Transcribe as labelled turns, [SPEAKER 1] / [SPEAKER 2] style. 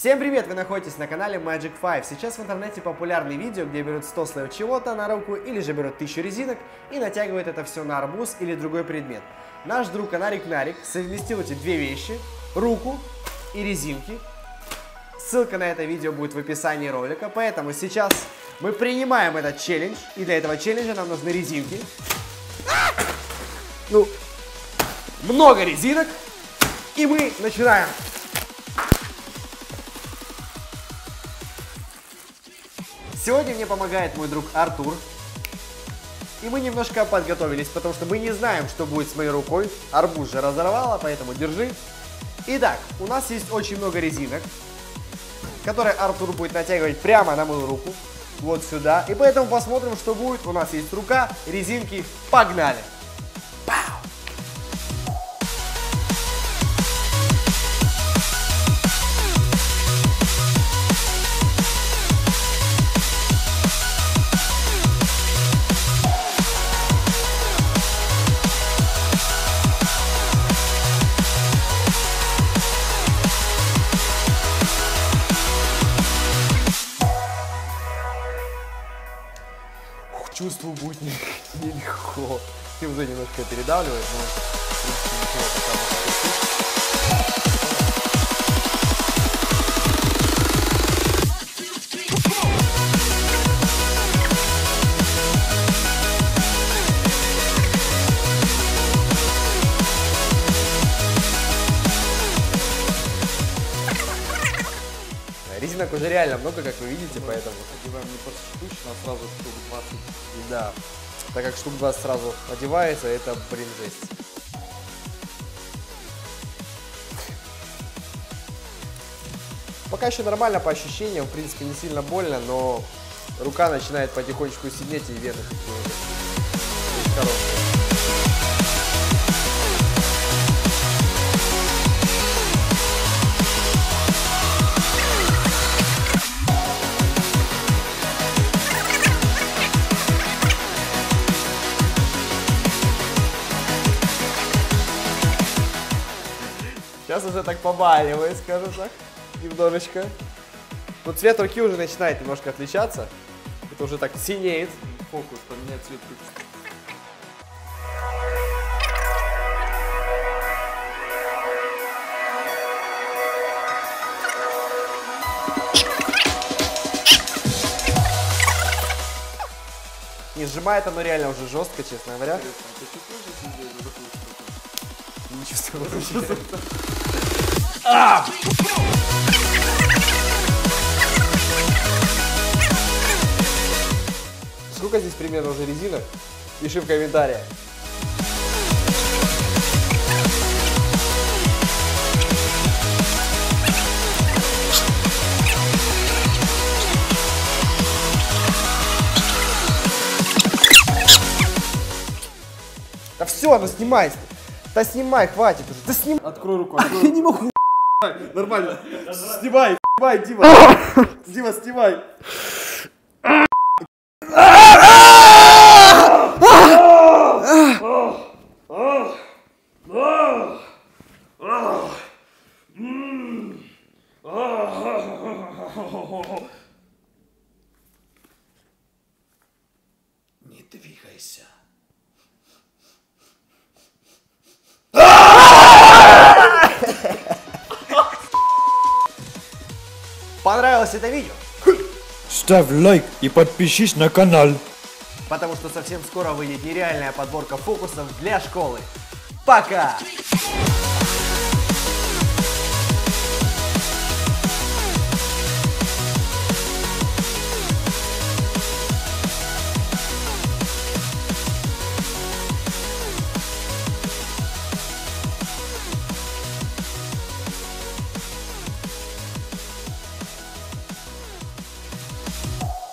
[SPEAKER 1] Всем привет! Вы находитесь на канале Magic 5. Сейчас в интернете популярны видео, где берут 100 слоев чего-то на руку или же берут 1000 резинок и натягивают это все на арбуз или другой предмет. Наш друг Анарик Нарик совместил эти две вещи, руку и резинки. Ссылка на это видео будет в описании ролика, поэтому сейчас мы принимаем этот челлендж, и для этого челленджа нам нужны резинки. Ну, много резинок, и мы начинаем. Сегодня мне помогает мой друг Артур. И мы немножко подготовились, потому что мы не знаем, что будет с моей рукой. Арбуз же разорвало, поэтому держи. Итак, у нас есть очень много резинок, которые Артур будет натягивать прямо на мою руку. Вот сюда. И поэтому посмотрим, что будет. У нас есть рука, резинки. Погнали! Ух, чувствую, будет не- нелегко. Ты уже немножко передавливает, но Резинок уже реально много, как вы видите, поэтому...
[SPEAKER 2] Одеваем не поштучно, а сразу штук 20.
[SPEAKER 1] Да, так как штук 20 сразу одевается, это, блин, жесть. Пока еще нормально по ощущениям, в принципе, не сильно больно, но рука начинает потихонечку сидеть и вены такие хорошие. Сейчас уже так побаливает, скажем так, немножечко. Но цвет руки уже начинает немножко отличаться. Это уже так синеет.
[SPEAKER 2] Фокус, поменять цвет руки.
[SPEAKER 1] Не сжимает оно реально уже жестко, честно говоря.
[SPEAKER 2] Интересно,
[SPEAKER 1] Не чувствую вообще. Сколько здесь примерно уже резинок? Пиши в комментариях. Да все, ну снимай. Да снимай, хватит уже. Да снимай.
[SPEAKER 2] Открой руку, открой
[SPEAKER 1] Я не могу.
[SPEAKER 2] Нормально. Снимай, снимай, Дима. Дима, снимай.
[SPEAKER 3] Не двигайся.
[SPEAKER 1] Понравилось это видео?
[SPEAKER 3] Ставь лайк и подпишись на канал.
[SPEAKER 1] Потому что совсем скоро выйдет нереальная подборка фокусов для школы. Пока!